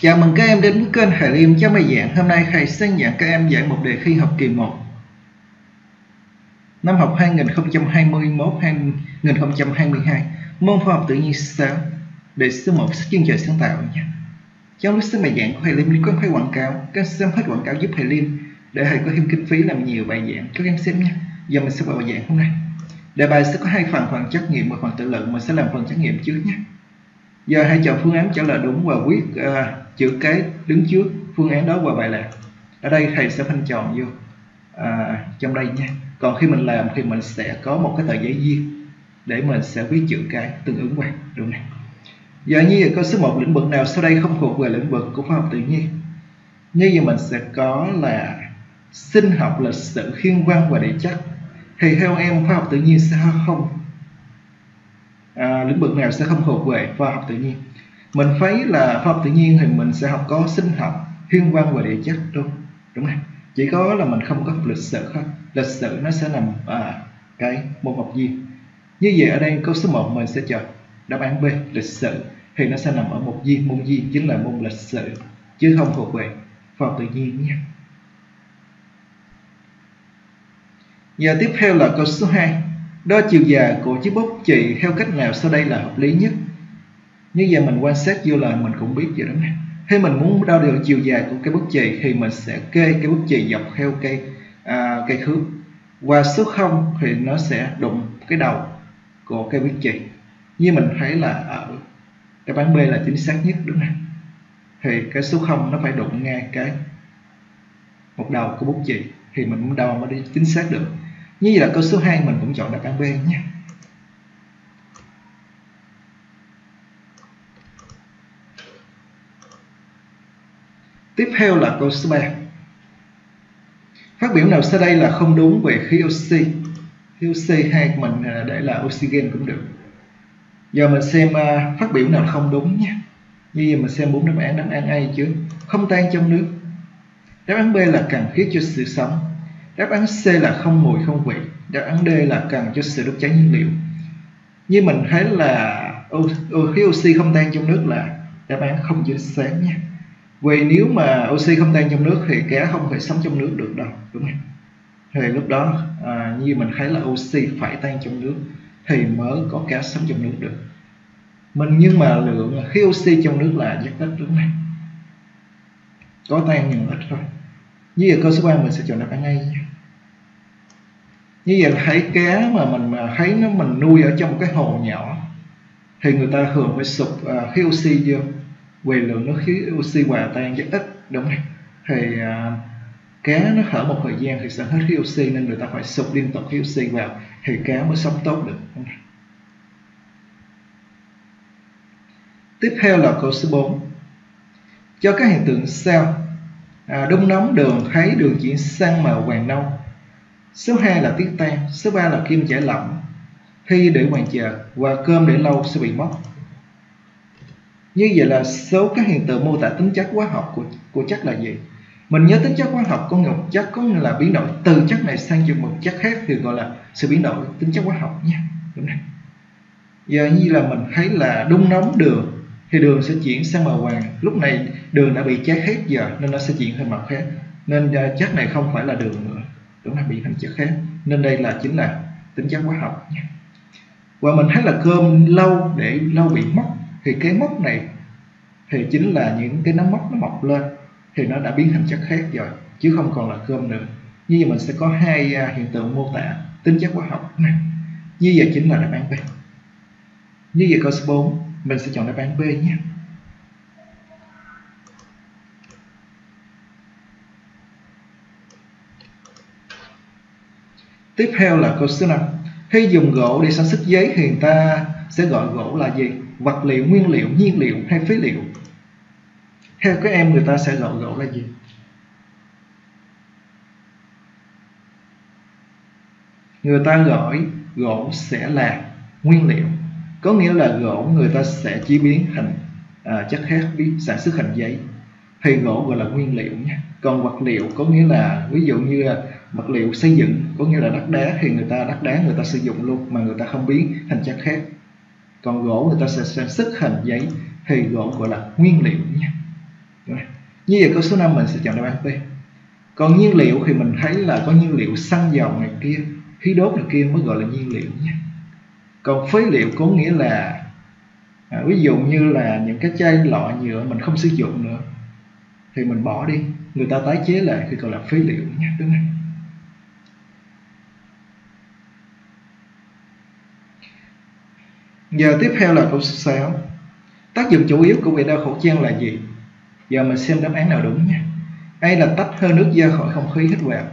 Chào mừng các em đến với kênh Hải Liêm cho bài giảng. Hôm nay thầy sẽ giảng các em giải một đề thi học kỳ 1 năm học 2021-2022 môn khoa học tự nhiên 6 đề số 1 chương trình sáng tạo nha. Trong lúc xem bài giảng của Hải Liêm. Liên quan khoai quảng cáo, các xem hết quảng cáo giúp Hải Liêm. Để thầy có thêm kinh phí làm nhiều bài giảng. Các em xem nha. Giờ mình sẽ vào bài giảng hôm nay. Đề bài sẽ có hai phần, phần trắc nghiệm và phần tự luận. Mình sẽ làm phần trắc nghiệm trước nhé. Giờ hãy chọn phương án trả lời đúng và quyết uh, chữ cái đứng trước phương án đó và bài làm. Ở đây thầy sẽ phân tròn vô à, trong đây nha. Còn khi mình làm thì mình sẽ có một cái tờ giấy riêng để mình sẽ viết chữ cái tương ứng vào đúng này. Giờ như vậy có số 1 lĩnh vực nào sau đây không thuộc về lĩnh vực của khoa học tự nhiên? Như vậy mình sẽ có là sinh học lịch sử thiên văn và địa chất thì theo em khoa học tự nhiên sẽ không à, lĩnh vực nào sẽ không thuộc về khoa học tự nhiên mình thấy là khoa học tự nhiên thì mình sẽ học có sinh học liên quan và địa chất đúng đúng không? Chỉ có là mình không có học lịch sử thôi. Lịch sử nó sẽ nằm ở à, cái môn học gì? như vậy ở đây câu số 1 mình sẽ chọn đáp án B, lịch sử, thì nó sẽ nằm ở một viên. Môn viên chính là môn lịch sử, chứ không thuộc về khoa học tự nhiên nhé Giờ tiếp theo là câu số 2 Đo chiều dài của chiếc bút chì theo cách nào sau đây là hợp lý nhất? Như giờ mình quan sát vô là mình cũng biết vậy đó nè Khi mình muốn đo được chiều dài của cây bút chì thì mình sẽ kê cây bút chì dọc theo cây à, cây thước. Và số 0 thì nó sẽ đụng cái đầu của cây bút chì. Như mình thấy là ở cái bán B là chính xác nhất đúng không? Thì cái số 0 nó phải đụng ngay cái một đầu của bút chì thì mình muốn đo mới đi chính xác được. Như vậy là câu số 2 mình cũng chọn đáp án B nhé Tiếp theo là câu số 3 Phát biểu nào sau đây là không đúng về khí oxy? Khí oxy hay mình à, để là oxygen cũng được. Giờ mình xem à, phát biểu nào không đúng nhé Như vậy mình xem bốn đáp án đáp án A chứ. Không tan trong nước. Đáp án B là cần thiết cho sự sống. Đáp án C là không mùi, không vị. Đáp án D là cần cho sự đốt cháy nhiên liệu. Như mình thấy là khí oxy không tan trong nước là đáp án không chính xác nha. Vì nếu mà oxy không tan trong nước thì cá không thể sống trong nước được đâu đúng không? Thì lúc đó à, như mình thấy là oxy phải tan trong nước thì mới có cá sống trong nước được mình nhưng mà lượng khí oxy trong nước là rất ít đúng không? Có tan nhưng ít thôi Như vậy câu số 3 mình sẽ chọn đáp án A nha như vậy là thấy cá mà mình mà thấy nó mình nuôi ở trong cái hồ nhỏ thì người ta thường phải sụp uh, khí oxy vô về lượng nó khí oxy hòa tan rất ít đúng không thì uh, cá nó thở một thời gian thì sẽ hết khí oxy nên người ta phải sụp liên tục khí oxy vào thì cá mới sống tốt được đúng không? tiếp theo là câu số 4 cho các hiện tượng sau à, đun nóng đường thấy đường chuyển sang màu vàng nâu Số 2 là tiết tan, số 3 là kim chảy lỏng. Khi để ngoài chờ và cơm để lâu sẽ bị mất. Như vậy là số các hiện tượng mô tả tính chất hóa học của, của chất là gì? Mình nhớ tính chất hóa học của một chất có nghĩa là biến đổi từ chất này sang cho một chất khác thì gọi là sự biến đổi tính chất hóa học nha. Đúng không? Giờ như là mình thấy là đun nóng đường thì đường sẽ chuyển sang màu vàng. Lúc này đường đã bị cháy khét giờ nên nó sẽ chuyển thành màu khác. Nên à, chất này không phải là đường nữa đúng là bị thành chất khác nên đây là chính là tính chất hóa học nha và mình thấy là cơm lâu để lâu bị mất thì cái mốc này thì chính là những cái nấm mốc nó mọc lên thì nó đã biến thành chất khác rồi, chứ không còn là cơm nữa. Như vậy mình sẽ có hai à, hiện tượng mô tả tính chất hóa học này. Như vậy chính là đáp án B. Như vậy câu số 4 mình sẽ chọn đáp án B nhé. Tiếp theo là câu số 5 Khi dùng gỗ để sản xuất giấy thì người ta sẽ gọi gỗ là gì? Vật liệu, nguyên liệu, nhiên liệu hay phế liệu? Theo các em người ta sẽ gọi gỗ là gì? Người ta gọi gỗ sẽ là nguyên liệu Có nghĩa là gỗ người ta sẽ chế biến thành à, chất khác biết sản xuất thành giấy thì gỗ gọi là nguyên liệu nha còn vật liệu có nghĩa là ví dụ như là vật liệu xây dựng có nghĩa là đất đá thì người ta đất đá người ta sử dụng luôn mà người ta không biến thành chất khác còn gỗ người ta sẽ xem sức hình giấy thì gỗ gọi là nguyên liệu nha. Như vậy câu số 5 mình sẽ chọn đáp án B. Còn nhiên liệu thì mình thấy là có nhiên liệu xăng dầu này kia khí đốt này kia mới gọi là nhiên liệu nhé còn phế liệu có nghĩa là à, ví dụ như là những cái chai lọ nhựa mình không sử dụng nữa thì mình bỏ đi người ta tái chế lại thì gọi là phế liệu nhé đúng không? Giờ tiếp theo là câu số 6 tác dụng chủ yếu của việc đeo khẩu trang là gì? Giờ mình xem đáp án nào đúng nha. A là tách hơi nước ra khỏi không khí hít vào.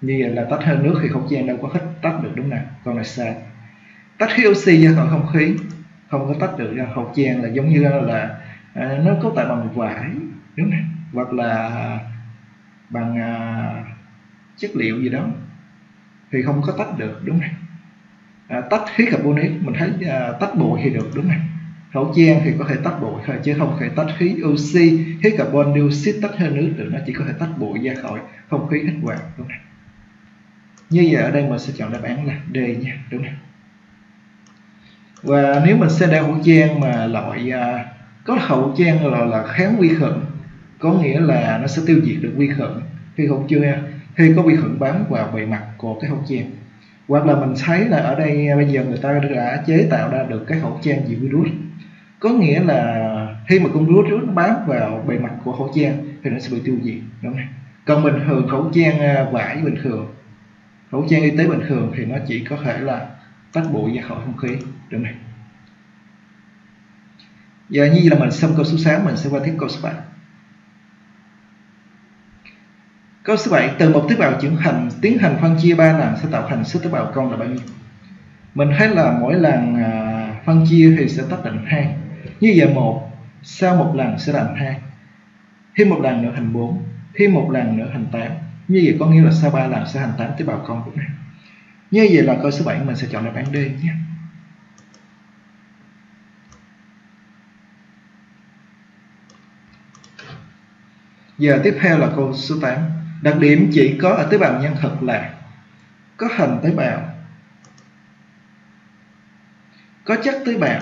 Như vậy là tách hơi nước thì khẩu trang đâu có hít tách được đúng nào? Còn là sai. Tách khí oxy ra khỏi không khí. Không có tách được ra khẩu trang là giống như là à, nó có tại bằng vải đúng không hoặc là bằng à, chất liệu gì đó. Thì không có tách được đúng không à, tách khí carbonic mình thấy à, tách bụi thì được đúng không? Khẩu trang thì có thể tách bụi thôi chứ không thể tách khí oxy. Khí carbon dioxide tách hơi nước được nó chỉ có thể tách bụi ra khỏi không khí hít quạt đúng không? Như vậy ở đây mình sẽ chọn đáp án là D nha đúng không? Và nếu mình sẽ đeo khẩu trang mà loại à, có khẩu trang là, là kháng vi khuẩn có nghĩa là nó sẽ tiêu diệt được vi khuẩn. Khi khẩu chưa khi có vi khuẩn bám vào bề mặt của cái khẩu trang hoặc là mình thấy là ở đây à, bây giờ người ta đã chế tạo ra được cái khẩu trang diệt virus. Có nghĩa là khi mà con virus nó bám vào bề mặt của khẩu trang thì nó sẽ bị tiêu diệt, đúng không? Còn bình thường khẩu trang à, vải bình thường, khẩu trang y tế bình thường thì nó chỉ có thể là tách bụi ra khỏi không khí, đúng không? Giờ như vậy là mình xong câu số 6 mình sẽ qua tiếp câu số 7 câu số 7 từ một tế bào chuyển hành tiến hành phân chia ba lần sẽ tạo thành số tế bào con là bao nhiêu? Mình thấy là mỗi lần à, phân chia thì sẽ tách thành 2. như vậy một sau một lần sẽ thành 2. thêm một lần nữa thành 4 thêm một lần nữa thành 8 như vậy có nghĩa là sau 3 lần sẽ thành 8 tế bào con của này như vậy là câu số 7 mình sẽ chọn đáp án D nhé Giờ tiếp theo là câu số 8 Đặc điểm chỉ có ở tế bào nhân thực là Có hình tế bào Có chất tế bào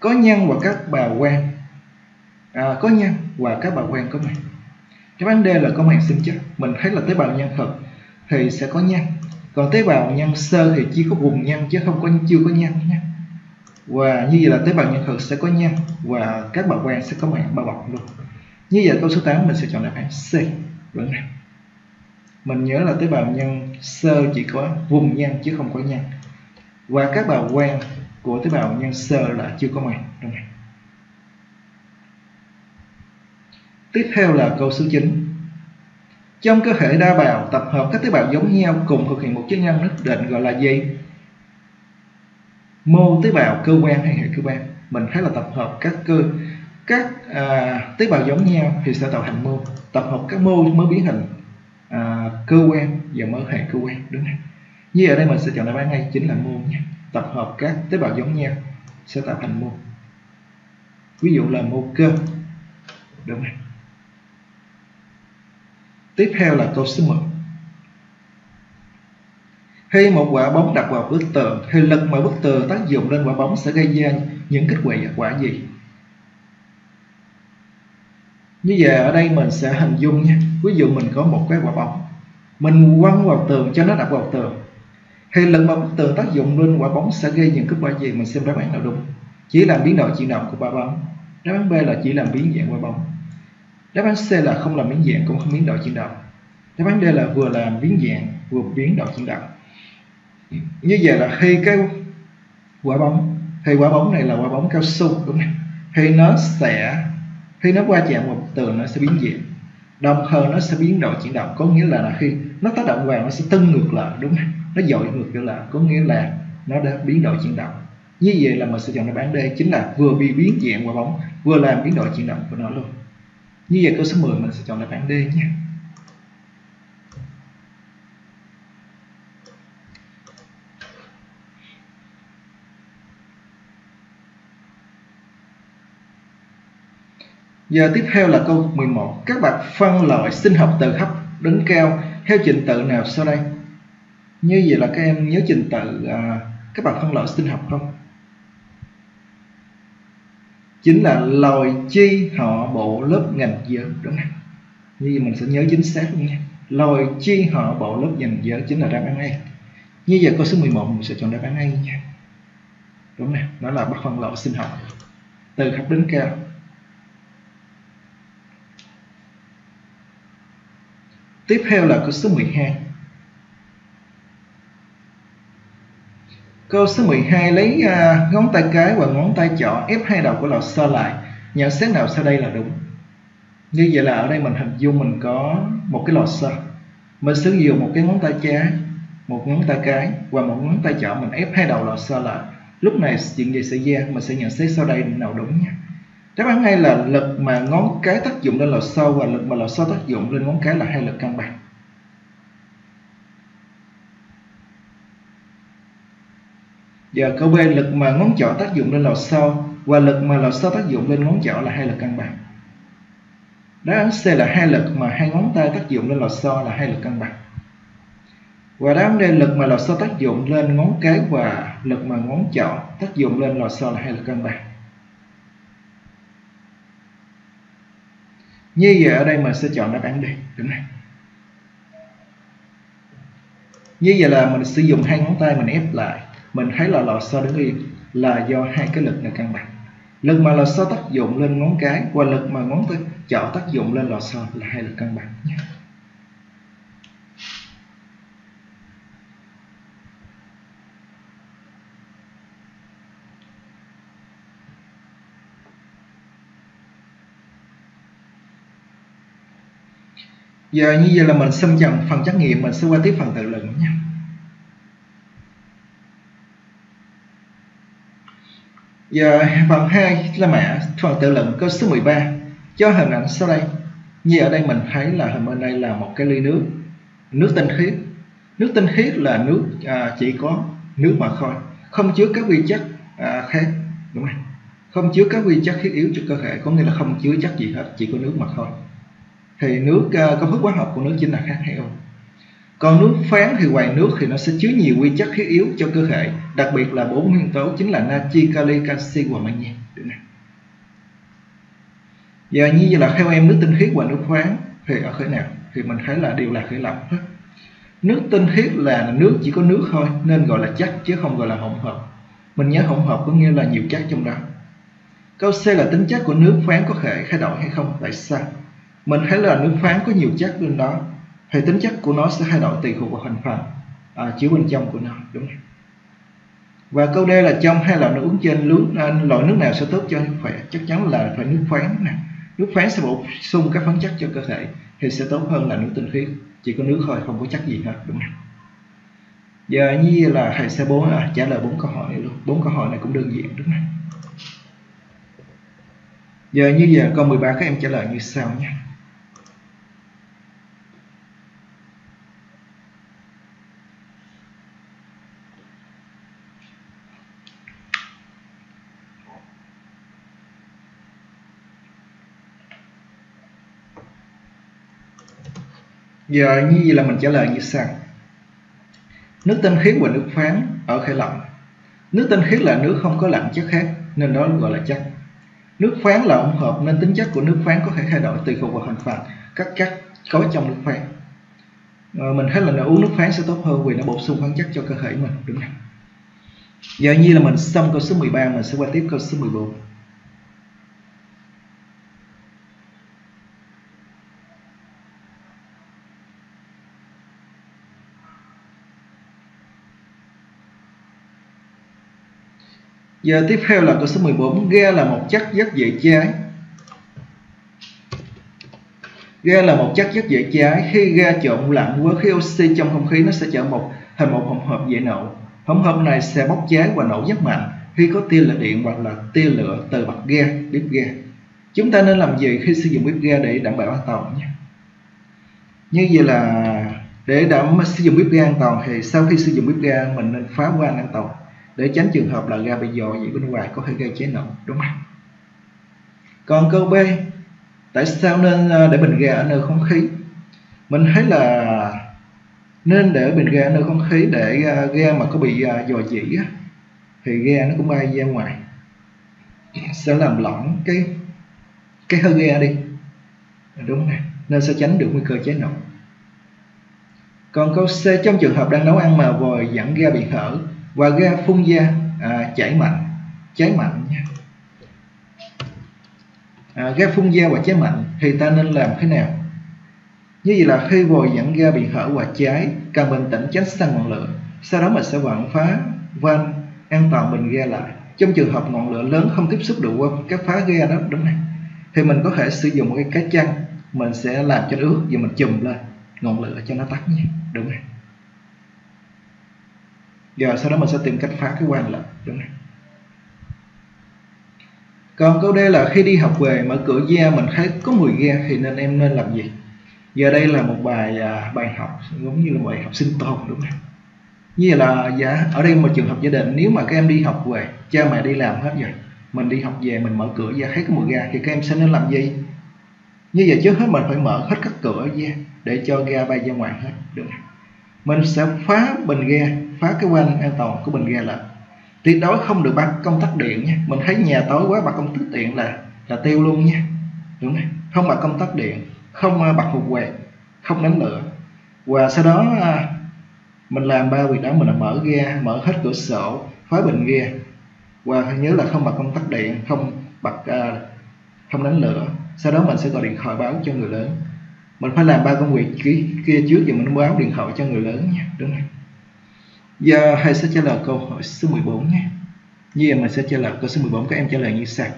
Có nhân và các bào quang. À, Có nhân và các bào quang có màng. Cái vấn đề là có màng sinh chất. Mình thấy là tế bào nhân thực thì sẽ có nhân. Còn tế bào nhân sơ thì chỉ có vùng nhân chứ không có chưa có nhân nha. Và như vậy là tế bào nhân thực sẽ có nhân và các bào quang sẽ có màng bao bọc luôn như vậy câu số 8 mình sẽ chọn đáp án C đúng không? mình nhớ là tế bào nhân sơ chỉ có vùng nhân chứ không có nhân và các bào quang của tế bào nhân sơ là chưa có màng đúng không? tiếp theo là câu số 9 trong cơ thể đa bào tập hợp các tế bào giống nhau cùng thực hiện một chức năng nhất định gọi là gì mô tế bào cơ quan hay hệ cơ quan mình thấy là tập hợp các cơ các à, tế bào giống nhau thì sẽ tạo thành mô tập hợp các mô mới biến thành à, cơ quan và mới hệ cơ quan đúng không? Như ở đây mình sẽ chọn đáp án ngay chính là mô nhé tập hợp các tế bào giống nhau sẽ tạo thành mô. Ví dụ là mô cơ đúng không? Tiếp theo là câu số 10 khi một quả bóng đặt vào bức tường thì lực mà bức tường tác dụng lên quả bóng sẽ gây ra những kết quả quả gì? Như vậy ở đây mình sẽ hình dung nha. Ví dụ mình có một cái quả bóng. Mình quăng vào tường cho nó đập vào tường. Thì lần mà bức tường tác dụng lên quả bóng sẽ gây những kết quả gì mình xem đáp án nào đúng. Chỉ làm biến đổi chuyển động của quả bóng. Đáp án B là chỉ làm biến dạng quả bóng. Đáp án C là không làm biến dạng cũng không biến đổi chuyển động. Đáp án D là vừa làm biến dạng, vừa biến đổi chuyển động. Như vậy là khi cái quả bóng. Thì quả bóng này là quả bóng cao su, đúng không? Thì nó sẽ khi nó qua chạm vào từ nó sẽ biến dạng đồng thời nó sẽ biến đổi chuyển động có nghĩa là, là khi nó tác động vào nó sẽ tân ngược lại đúng không? Nó dội ngược trở lại có nghĩa là nó đã biến đổi chuyển động. Như vậy là mình sẽ chọn đáp án D chính là vừa bị biến dạng quả bóng vừa làm biến đổi chuyển động của nó luôn. Như vậy câu số 10 mình sẽ chọn đáp án D nhé Giờ tiếp theo là câu 11. Các bạn phân loại sinh học từ thấp đến cao theo trình tự nào sau đây? Như vậy là các em nhớ trình tự à, các bạn phân loại sinh học không? chính là loài chi họ bộ lớp ngành giới đúng không như vậy mình sẽ nhớ chính xác luôn nha loài chi họ bộ lớp ngành giới chính là đáp án A như vậy câu số 11 mình sẽ chọn đáp án A nha đúng nè đó là bắt phân loại sinh học từ thấp đến cao tiếp theo là câu số 12 Câu số 12 lấy uh, ngón tay cái và ngón tay trỏ ép hai đầu của lò xo lại. Nhận xét nào sau đây là đúng? Như vậy là ở đây mình hình dung mình có một cái lò xo. Mình sử dụng một cái ngón tay trái, một ngón tay cái và một ngón tay trỏ mình ép hai đầu lò xo lại. Lúc này chuyện gì xảy ra? Mình sẽ nhận xét sau đây nào đúng nha. Đáp án hay là lực mà ngón cái tác dụng lên lò xo và lực mà lò xo tác dụng lên ngón cái là hai lực cân bằng. Giờ câu B, lực mà ngón trỏ tác dụng lên lò xo và lực mà lò xo tác dụng lên ngón trỏ là hai lực cân bằng. Đáp án C là hai lực mà hai ngón tay tác dụng lên lò xo là hai lực cân bằng. Và đáp án D, lực mà lò xo tác dụng lên ngón cái và lực mà ngón trỏ tác dụng lên lò xo là hai lực cân bằng. Như vậy ở đây mình sẽ chọn đáp án D, đúng này. Như vậy là mình sử dụng hai ngón tay mình ép lại. Mình thấy là lò xo đứng yên là do hai cái lực này cân bằng. Lực mà lò xo tác dụng lên ngón cái và lực mà ngón tay chọn tác dụng lên lò xo là hai lực cân bằng. nhé Giờ như vậy là mình xong dần phần trắc nghiệm mình sẽ qua tiếp phần tự luận nha. Giờ phần 2 là mã phần tự luận câu số 13 cho hình ảnh sau đây. Như ở đây mình thấy là hình bên đây là một cái ly nước, nước tinh khiết. Nước tinh khiết là nước à, chỉ có nước mà thôi, không chứa các vi chất à, khác, đúng không? Không chứa các vi chất thiết yếu cho cơ thể, có nghĩa là không chứa chất gì hết, chỉ có nước mà thôi. Thì nước ờ, công thức hóa học của nước chính là kháng heo còn nước phán thì ngoài nước thì nó sẽ chứa nhiều quy chất thiết yếu cho cơ thể, đặc biệt là bốn nguyên tố chính là natri, kali, canxi và magie. Giờ như vậy là theo em nước tinh khiết và nước khoáng thì ở khởi nào? Thì mình thấy là đều là khởi lập hết. Nước tinh khiết là nước chỉ có nước thôi, nên gọi là chất chứ không gọi là hỗn hợp. Mình nhớ hỗn hợp có nghĩa là nhiều chất trong đó. Câu C là tính chất của nước khoáng có thể thay đổi hay không? Tại sao? Mình thấy là nước khoáng có nhiều chất bên đó. Thì tính chất của nó sẽ thay đổi tùy thuộc vào thành phần à, chứa bên trong của nó đúng không? Và câu D là trong hay là nước uống trên nước à, loại nước nào sẽ tốt cho sức khỏe? Chắc chắn là phải nước khoáng nè. Nước khoáng sẽ bổ sung các khoáng chất cho cơ thể thì sẽ tốt hơn là nước tinh khiết chỉ có nước thôi không có chất gì hết đúng không? Giờ như là thầy sẽ bốn à, trả lời bốn câu hỏi này luôn. Bốn câu hỏi này cũng đơn giản đúng không? Giờ như giờ câu 13 các em trả lời như sau nhé giờ như vậy là mình trả lời như sau. Nước tinh khiết và nước khoáng ở khe lạnh nước tinh khiết là nước không có lạnh chất khác nên đó gọi là chất. Nước khoáng là hỗn hợp nên tính chất của nước khoáng có thể thay đổi tùy thuộc vào thành phần các chất có trong nước khoáng. À, mình thấy là uống nước khoáng sẽ tốt hơn vì nó bổ sung khoáng chất cho cơ thể mình đúng không giờ như là mình xong câu số 13 mình sẽ qua tiếp câu số 14 Giờ tiếp theo là câu số 14 Ga là một chất rất dễ cháy. Ga là một chất rất dễ cháy. Khi ga trộn lẫn với khí oxy trong không khí Nó sẽ trở một thành một hỗn hợp dễ nổ. Hỗn hợp này sẽ bốc cháy và nổ rất mạnh Khi có tia lửa điện hoặc là tia lửa từ bật ga, bếp ga Chúng ta nên làm gì khi sử dụng bếp ga để đảm bảo an toàn nhé? Như vậy là để đảm sử dụng bếp ga an toàn thì sau khi sử dụng bếp ga mình nên phá quan an toàn để tránh trường hợp là ga bị dò dỉ bên ngoài có thể gây cháy nổ, đúng không? Còn câu B, tại sao nên à, để bình ga ở nơi không khí? Mình thấy là nên để bình ga ở nơi không khí để à, ga mà có bị à, dò dỉ thì ga nó cũng bay ra ngoài. Sẽ làm lỏng cái cái hơi ga đi. Đúng này nên sẽ tránh được nguy cơ cháy nổ. Còn câu C, trong trường hợp đang nấu ăn mà vòi dẫn ga bị hở và ga phun ra à, chảy mạnh cháy mạnh nha. À, ga phun ra và cháy mạnh thì ta nên làm thế nào? Như vậy là khi vòi dẫn ga bị hở và cháy cần bình tĩnh tránh sang ngọn lửa. Sau đó mình sẽ vặn phá van an toàn bình ga lại. Trong trường hợp ngọn lửa lớn không tiếp xúc được qua cái phá ga đó đúng này thì mình có thể sử dụng một cái cá chăn mình sẽ làm cho ướt và mình chùm lên ngọn lửa cho nó tắt nhé đúng không? Giờ sau đó mình sẽ tìm cách phá cái quan lại. Đúng không? còn câu D là khi đi học về mở cửa ra mình thấy có mùi ga thì nên em nên làm gì? Giờ đây là một bài à, bài học giống như là bài học sinh tồn đúng không? Như vậy là dạ ở đây một trường hợp gia đình nếu mà các em đi học về cha mẹ đi làm hết rồi mình đi học về mình mở cửa ra thấy có mùi ga thì các em sẽ nên làm gì? Như vậy trước hết mình phải mở hết các cửa ra để cho ga bay ra ngoài hết được mình sẽ phá bình ga phá cái van an toàn của bình ga lại. Tuyệt đối không được bật công tắc điện nha. Mình thấy nhà tối quá bật công tắc điện là là tiêu luôn nha. Đúng không? Không bật công tắc điện, không à, bật hụt quẹt, không đánh lửa. Và sau đó à, mình làm ba việc đó, mình là mở ga mở hết cửa sổ, phá bình ga và nhớ là không bật công tắc điện, không bật à, không đánh lửa. Sau đó mình sẽ gọi điện thoại báo cho người lớn mình phải làm ba công việc kia trước rồi mình báo điện thoại cho người lớn nha, đúng không? Giờ thầy sẽ trả lời câu hỏi số 14 nhé như vậy mình sẽ trả lời câu số 14 các em trả lời như sau.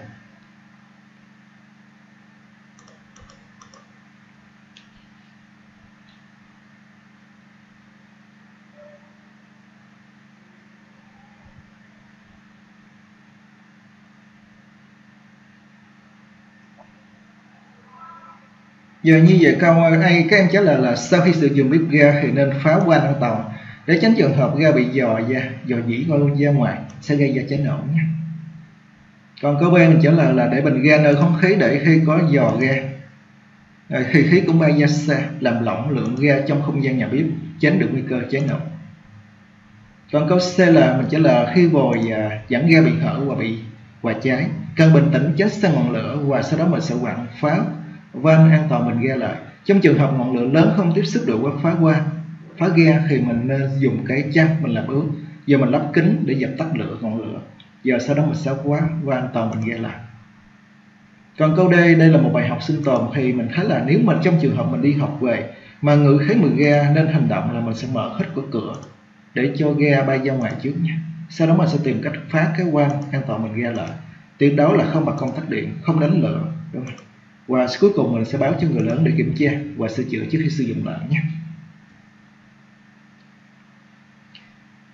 Giờ như vậy câu A các em trả lời là sau khi sử dụng bếp ga thì nên phá qua an toàn để tránh trường hợp ga bị dò ra, dò dỉ ra ngoài sẽ gây ra cháy nổ nhé. Còn câu B mình trả lời là để bình ga nơi không khí để khi có dò ga à, thì khí cũng bay ra xa làm lỏng lượng ga trong không gian nhà bếp tránh được nguy cơ cháy nổ. Còn câu C là mình trả lời khi vòi à, dẫn ga bị hở và bị và cháy cần bình tĩnh chết sang ngọn lửa và sau đó mình sẽ quặn pháo van an toàn mình ga lại. Trong trường hợp ngọn lửa lớn không tiếp xúc được qua phá qua phá ga thì mình nên dùng cái chăn mình làm ướt. Giờ mình lắp kính để dập tắt lửa, ngọn lửa. Giờ sau đó mình sẽ quá và an toàn mình ga lại. Còn câu D, đây là một bài học sinh tồn thì mình thấy là nếu mà trong trường hợp mình đi học về mà ngự thấy mùi ga nên hành động là mình sẽ mở hết cửa cửa để cho ga bay ra ngoài trước nha. Sau đó mình sẽ tìm cách phá cái quan an toàn mình ga lại. Tuyệt đối là không bật công tắc điện, không đánh lửa, đúng không? Và cuối cùng mình sẽ báo cho người lớn để kiểm tra và sửa chữa trước khi sử dụng lại nhé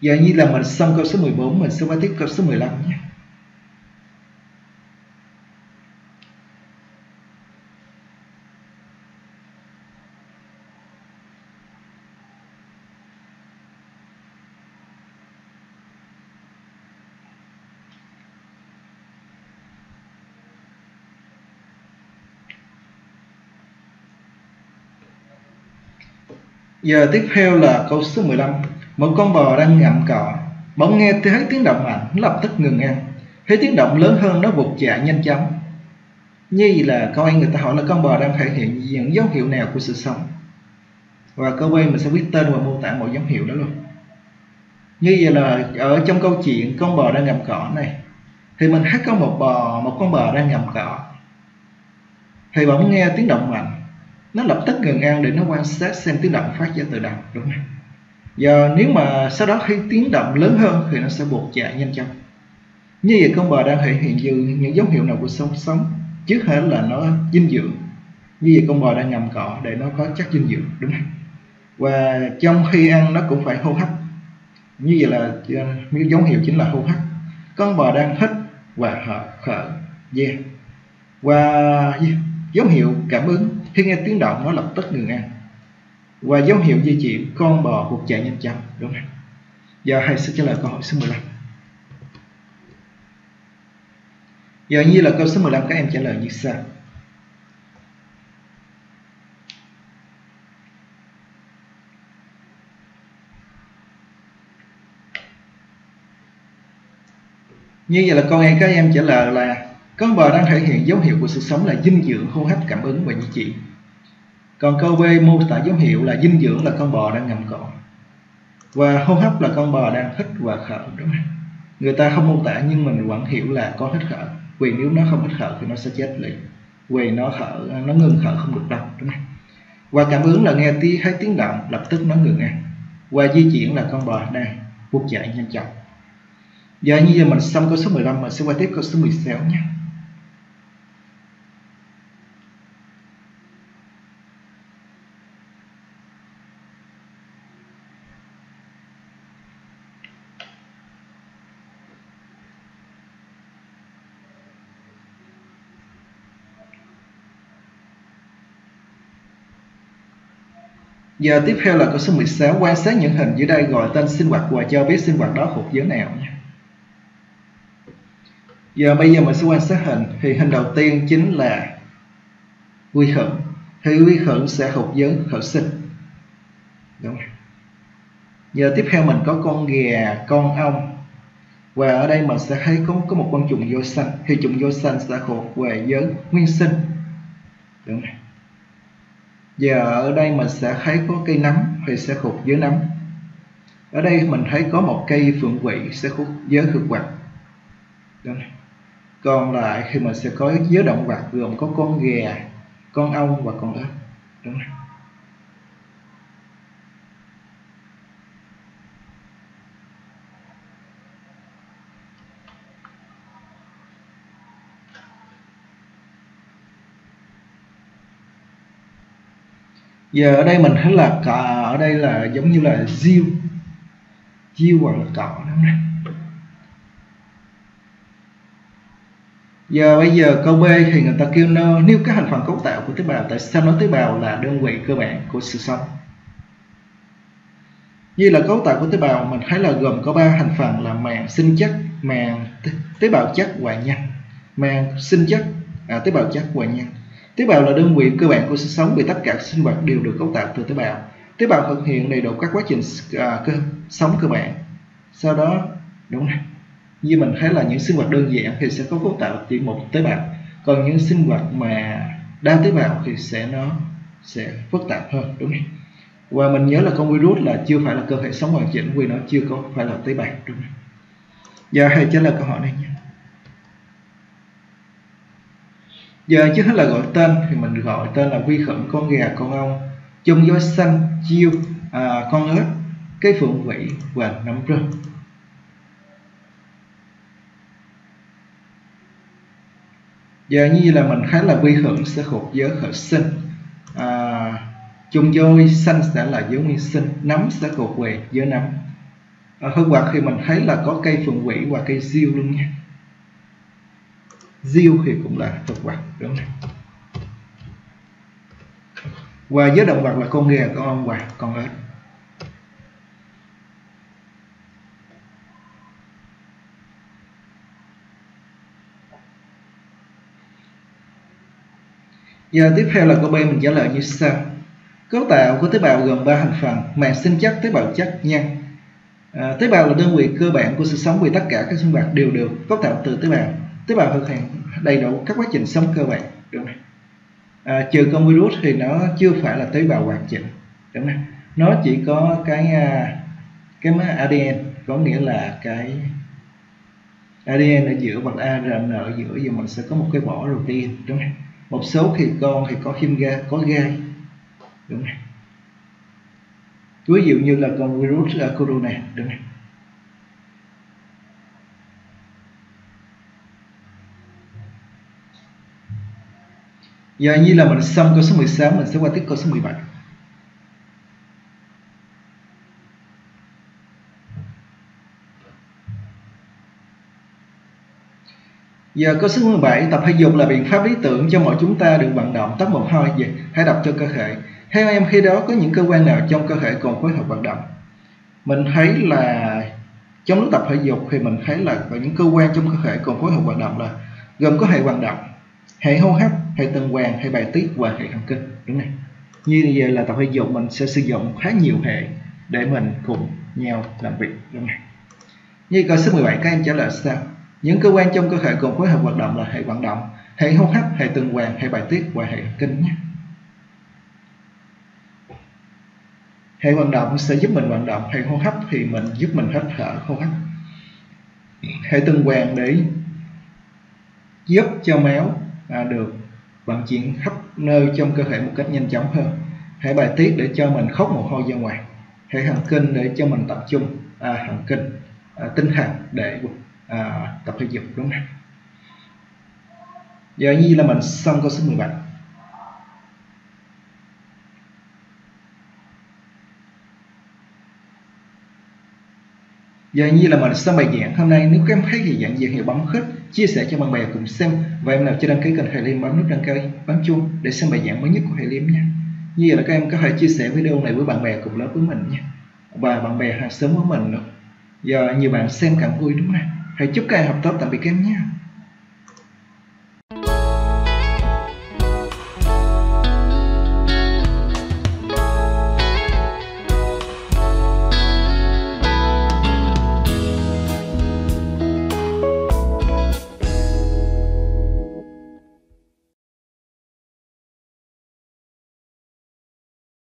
Giờ như là mình xong câu số 14 mình sẽ qua tiếp câu số 15 nhé Giờ tiếp theo là câu số 15 Một con bò đang ngậm cỏ. Bỗng nghe thấy tiếng động mạnh lập tức ngừng ăn Thấy tiếng động lớn hơn nó vụt chạy nhanh chóng. Như là câu anh người ta hỏi là con bò đang thể hiện những dấu hiệu nào của sự sống. Và câu B mình sẽ viết tên và mô tả mỗi dấu hiệu đó luôn. Như vậy là ở trong câu chuyện con bò đang ngậm cỏ này Thì mình thấy có một bò, một con bò đang ngậm cỏ. Thì bỗng nghe tiếng động mạnh nó lập tức ngừng ăn để nó quan sát xem tiếng động phát ra từ đâu, đúng không? Giờ nếu mà sau đó khi tiếng động lớn hơn thì nó sẽ buộc chạy nhanh chóng. Như vậy con bò đang thể hiện dư những dấu hiệu nào của sống sống trước hết là nó dinh dưỡng. Như vậy con bò đang ngầm cỏ để nó có chất dinh dưỡng, đúng không? Và trong khi ăn nó cũng phải hô hấp. Như vậy là ờ, những dấu hiệu chính là hô hấp. Con bò đang hít và thở khở, yeah. và dấu hiệu cảm ứng khi nghe tiếng động nó lập tức ngừng ăn và dấu hiệu di chuyển, con bò buộc chạy nhanh chóng, đúng không? Giờ hãy sẽ trả lời câu hỏi số 15 giờ như là câu số 15 các em trả lời như sau. Như vậy là câu A các em trả lời là con bò đang thể hiện dấu hiệu của sự sống là dinh dưỡng hô hấp cảm ứng và di chuyển còn câu B mô tả dấu hiệu là dinh dưỡng là con bò đang ngậm cỏ và hô hấp là con bò đang hít và thở, đúng không? Người ta không mô tả nhưng mình vẫn hiểu là có hít thở. Vì nếu nó không hít thở thì nó sẽ chết liền. Vì nó thở, nó ngừng thở không được đâu, đúng không? Và cảm ứng là nghe tiếng thấy tiếng động, lập tức nó ngừng ăn và di chuyển là con bò đang buộc chạy nhanh chóng. Giờ như giờ mình xong câu số 15 mình sẽ qua tiếp câu số 16 nhé Giờ tiếp theo là câu số 16 quan sát những hình dưới đây gọi tên sinh hoạt và cho biết sinh hoạt đó thuộc giới nào nhé. Giờ bây giờ mình sẽ quan sát hình. Thì hình đầu tiên chính là vi khuẩn thì vi khuẩn sẽ thuộc giới khởi sinh. Đúng không? Giờ tiếp theo mình có con gà, con ong. Và ở đây mình sẽ thấy có có một con trùng vô xanh thì trùng vô xanh sẽ thuộc về giới nguyên sinh. Đúng không? Giờ ở đây mình sẽ thấy có cây nấm thì sẽ thuộc dưới nấm. Ở đây mình thấy có một cây phượng quỷ sẽ thuộc dưới thực vật còn lại thì mình sẽ có giới động vật gồm có con gà, con ong và con ếch. Đúng không? Giờ ở đây mình thấy là cọ ở đây là giống như là diêu diêu hoặc là cọ đúng không giờ bây giờ câu B thì người ta kêu nêu, nêu các thành phần cấu tạo của tế bào tại sao nói tế bào là đơn vị cơ bản của sự sống? Như là cấu tạo của tế bào mình thấy là gồm có ba thành phần là màng sinh chất màng tế bào chất và nhân. Màng sinh chất à, tế bào chất và nhân. Tế bào là đơn vị cơ bản của sự sống vì tất cả sinh vật đều được cấu tạo từ tế bào. Tế bào thực hiện đầy đủ các quá trình à, cơ, sống cơ bản. Sau đó, đúng này. Như mình thấy là những sinh vật đơn giản thì sẽ có cấu tạo chỉ một tế bào. Còn những sinh vật mà đa tế bào thì sẽ nó sẽ phức tạp hơn, đúng không? Và mình nhớ là con virus là chưa phải là cơ thể sống hoàn chỉnh vì nó chưa có phải là tế bào, đúng không? Giờ hãy trả lời câu hỏi này nhé. Giờ trước hết là gọi tên thì mình gọi tên là vi khuẩn con gà con ong. Chung voi xanh chiêu à, con ếch cây phượng vĩ và nấm rơm. Giờ như là mình thấy là vi khuẩn sẽ thuộc giới khởi sinh. À, chung voi xanh sẽ là giới nguyên sinh nấm sẽ thuộc về giới nấm. À, hơn hoặc thì mình thấy là có cây phượng vĩ và cây diêu luôn nha diêu thì cũng là thực vật đúng không và với động vật là con gà con ong và con ếch Giờ tiếp theo là câu B mình trả lời như sau. Cấu tạo của tế bào gồm 3 thành phần: màng sinh chất, tế bào chất, nhân. À, tế bào là đơn vị cơ bản của sự sống vì tất cả các sinh vật đều được cấu tạo từ tế bào tế bào thực hiện đầy đủ các quá trình sống cơ bản đúng không? À, trừ con virus thì nó chưa phải là tế bào hoàn chỉnh đúng không? nó chỉ có cái à, cái cái ADN có nghĩa là cái ADN ở giữa bằng ARN ở giữa thì mình sẽ có một cái vỏ protein đúng không? một số thì con thì có kim ga có gai đúng không? ví dụ như là con virus uh, corona đúng không? Giờ như là mình xong câu số 16 mình sẽ qua tiếp câu số 17 Giờ câu số 17 tập thể dục là biện pháp lý tưởng cho mọi chúng ta được vận động, tắt một hơi về hãy đọc cho cơ thể. Theo em, khi đó có những cơ quan nào trong cơ thể còn phối hợp vận động? Mình thấy là trong lúc tập thể dục thì mình thấy là có những cơ quan trong cơ thể còn phối hợp vận động là gồm có hệ vận động hệ hô hấp hệ tuần hoàn hệ bài tiết và hệ thần kinh. Đúng này. như vậy là tập thể dục, mình sẽ sử dụng khá nhiều hệ để mình cùng nhau làm việc. Đúng không như câu số 17 các em trả lời sao? Những cơ quan trong cơ thể cùng phối hợp hoạt động là hệ vận động. Hệ hô hấp hệ tuần hoàn hệ bài tiết và hệ kinh nhé. Hệ vận động sẽ giúp mình vận động. Hệ hô hấp thì mình giúp mình hít thở, hô hấp. Hệ tuần hoàn để giúp cho máu à, được vận chuyển khắp nơi trong cơ thể một cách nhanh chóng hơn. Hệ bài tiết để cho mình khóc mồ hôi ra ngoài. Hệ thần kinh để cho mình tập trung à, thần kinh à, tinh thần để à, tập thể dục đúng không? Giờ như là mình xong câu số 17 Giờ như là mình xong bài giảng. Hôm nay nếu các em thấy thì dạng gì thì bấm thích chia sẻ cho bạn bè cùng xem. Và em nào chưa đăng ký kênh Hải Liêm, bấm nút đăng ký, bấm chuông để xem bài giảng mới nhất của Hải Liêm nha. Như vậy là các em có thể chia sẻ video này với bạn bè cùng lớp với mình nha. Và bạn bè hàng xóm với mình nữa. Giờ nhiều bạn xem cảm vui đúng không hãy chúc các em học tốt tạm biệt các em nha.